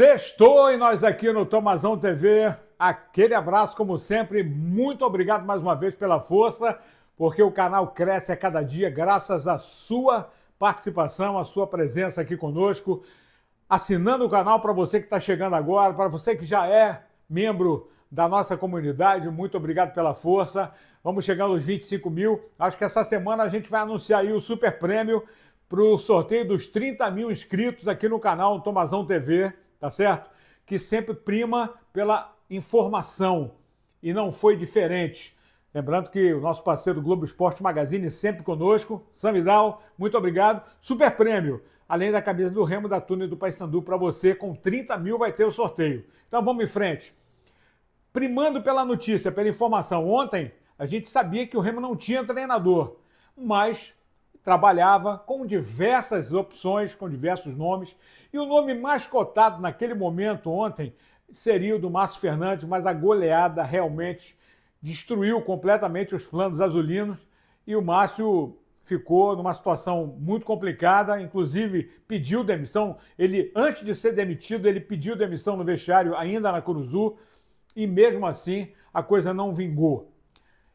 Sextou e nós aqui no Tomazão TV. Aquele abraço, como sempre. Muito obrigado mais uma vez pela força, porque o canal cresce a cada dia graças à sua participação, à sua presença aqui conosco. Assinando o canal para você que está chegando agora, para você que já é membro da nossa comunidade, muito obrigado pela força. Vamos chegando aos 25 mil. Acho que essa semana a gente vai anunciar aí o super prêmio para o sorteio dos 30 mil inscritos aqui no canal Tomazão TV tá certo? Que sempre prima pela informação e não foi diferente. Lembrando que o nosso parceiro Globo Esporte Magazine sempre conosco. Samidal, muito obrigado. Super prêmio. Além da camisa do Remo da Tune do Paysandu para você, com 30 mil vai ter o sorteio. Então vamos em frente. Primando pela notícia, pela informação. Ontem a gente sabia que o Remo não tinha treinador, mas trabalhava com diversas opções, com diversos nomes, e o nome mais cotado naquele momento ontem seria o do Márcio Fernandes, mas a goleada realmente destruiu completamente os planos azulinos e o Márcio ficou numa situação muito complicada, inclusive pediu demissão. Ele, antes de ser demitido, ele pediu demissão no vestiário ainda na Curuzu e mesmo assim a coisa não vingou.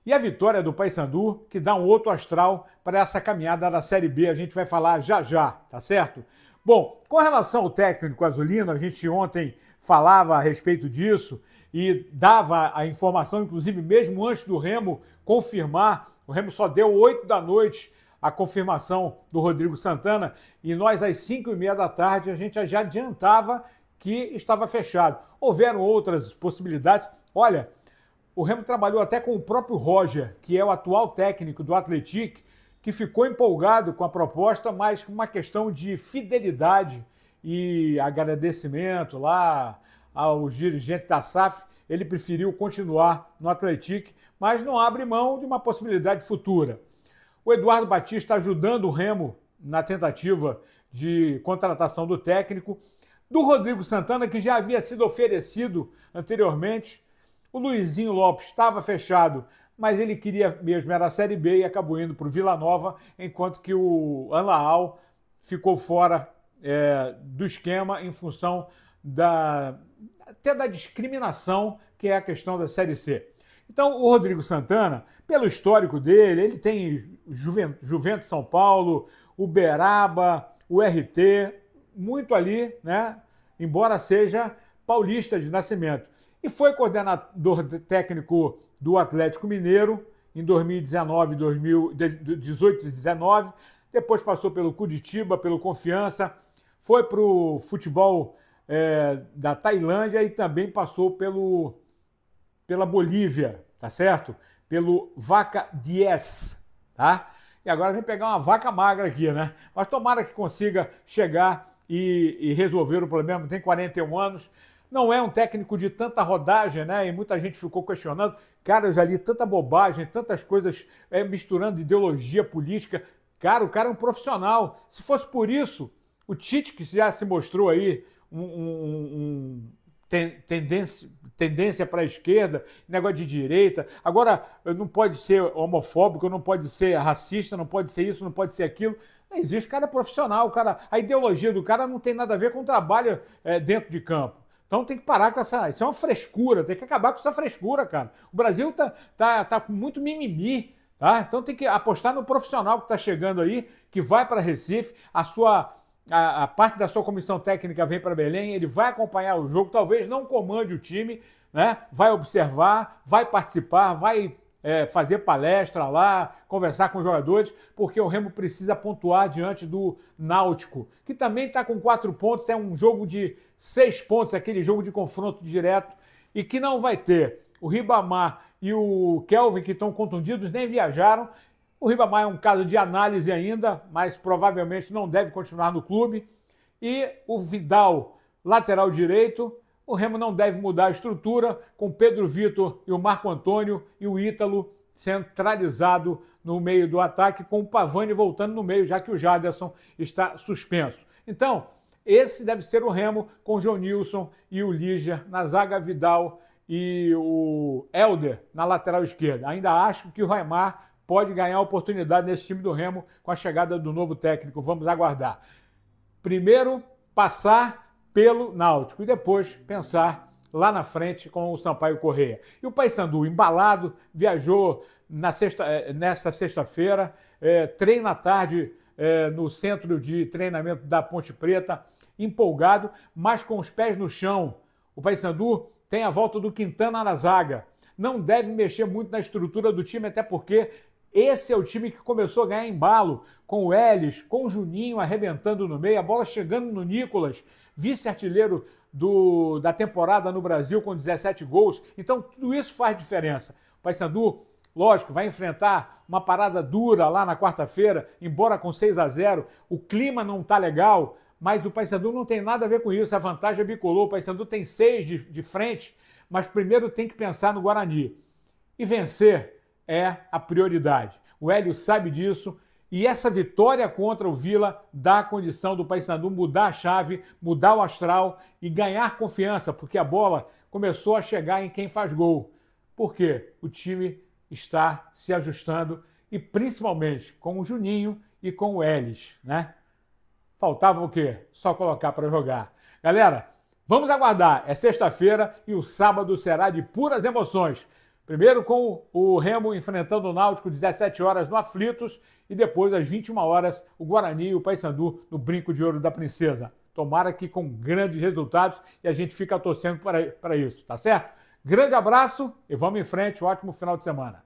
E a vitória do Paysandu, que dá um outro astral para essa caminhada da Série B, a gente vai falar já já, tá certo? Bom, com relação ao técnico azulino, a gente ontem falava a respeito disso e dava a informação, inclusive mesmo antes do Remo confirmar, o Remo só deu 8 da noite a confirmação do Rodrigo Santana e nós às 5 e meia da tarde a gente já adiantava que estava fechado. Houveram outras possibilidades. Olha, o Remo trabalhou até com o próprio Roger, que é o atual técnico do Atlético, que ficou empolgado com a proposta, mas com uma questão de fidelidade e agradecimento lá aos dirigentes da SAF, ele preferiu continuar no Atlético, mas não abre mão de uma possibilidade futura. O Eduardo Batista ajudando o Remo na tentativa de contratação do técnico, do Rodrigo Santana, que já havia sido oferecido anteriormente, o Luizinho Lopes estava fechado, mas ele queria mesmo era a Série B e acabou indo para o Vila Nova, enquanto que o Anlaal ficou fora é, do esquema em função da até da discriminação que é a questão da Série C. Então, o Rodrigo Santana, pelo histórico dele, ele tem Juventus, Juventus São Paulo, Uberaba, o RT, muito ali, né? Embora seja paulista de nascimento e foi coordenador técnico do Atlético Mineiro em 2019, 2018 e 2019. Depois passou pelo Curitiba, pelo Confiança, foi para o futebol é, da Tailândia e também passou pelo, pela Bolívia, tá certo? Pelo Vaca 10, tá? E agora vem pegar uma vaca magra aqui, né? Mas tomara que consiga chegar e, e resolver o problema. Tem 41 anos, não é um técnico de tanta rodagem, né? E muita gente ficou questionando. Cara, eu já li tanta bobagem, tantas coisas é, misturando ideologia política. Cara, o cara é um profissional. Se fosse por isso, o Tite, que já se mostrou aí um, um, um tendência, tendência para a esquerda, negócio de direita. Agora, não pode ser homofóbico, não pode ser racista, não pode ser isso, não pode ser aquilo. Não existe, o cara é profissional, o cara, a ideologia do cara não tem nada a ver com o trabalho é, dentro de campo. Então tem que parar com essa. Isso é uma frescura, tem que acabar com essa frescura, cara. O Brasil tá, tá, tá com muito mimimi, tá? Então tem que apostar no profissional que está chegando aí, que vai para Recife, a sua. A, a, parte da sua comissão técnica vem para Belém, ele vai acompanhar o jogo, talvez não comande o time, né? Vai observar, vai participar, vai é, fazer palestra lá, conversar com os jogadores, porque o Remo precisa pontuar diante do Náutico, que também está com quatro pontos, é um jogo de seis pontos, aquele jogo de confronto direto, e que não vai ter. O Ribamar e o Kelvin, que estão contundidos, nem viajaram. O Ribamar é um caso de análise ainda, mas provavelmente não deve continuar no clube. E o Vidal, lateral direito, o Remo não deve mudar a estrutura, com Pedro Vitor e o Marco Antônio e o Ítalo centralizado no meio do ataque, com o Pavani voltando no meio, já que o Jaderson está suspenso. Então, esse deve ser o Remo com o João Nilson e o Lígia na zaga Vidal e o Helder na lateral esquerda. Ainda acho que o Raimar pode ganhar oportunidade nesse time do Remo com a chegada do novo técnico. Vamos aguardar. Primeiro, passar pelo Náutico e depois pensar lá na frente com o Sampaio Correia. E o Paysandu, embalado, viajou na sexta, eh, nesta sexta-feira, é, treina à tarde é, no centro de treinamento da Ponte Preta, empolgado, mas com os pés no chão. O Paysandu tem a volta do Quintana na zaga. Não deve mexer muito na estrutura do time, até porque esse é o time que começou a ganhar embalo, com o Elis, com o Juninho arrebentando no meio, a bola chegando no Nicolas, vice-artilheiro da temporada no Brasil com 17 gols. Então, tudo isso faz diferença. O Paysandu, lógico, vai enfrentar uma parada dura lá na quarta-feira, embora com 6 a 0 o clima não está legal, mas o Paysandu não tem nada a ver com isso. A vantagem é bicolor. O Paysandu tem seis de, de frente, mas primeiro tem que pensar no Guarani. E vencer é a prioridade. O Hélio sabe disso. E essa vitória contra o Vila dá a condição do Paysandu mudar a chave, mudar o astral e ganhar confiança, porque a bola começou a chegar em quem faz gol. Por quê? O time está se ajustando e principalmente com o Juninho e com o Elis, né? Faltava o quê? Só colocar para jogar. Galera, vamos aguardar. É sexta-feira e o sábado será de puras emoções. Primeiro com o Remo enfrentando o Náutico 17 horas no Aflitos e depois às 21 horas o Guarani e o Paysandu no Brinco de Ouro da Princesa. Tomara que com grandes resultados e a gente fica torcendo para isso, tá certo? Grande abraço e vamos em frente. Um ótimo final de semana.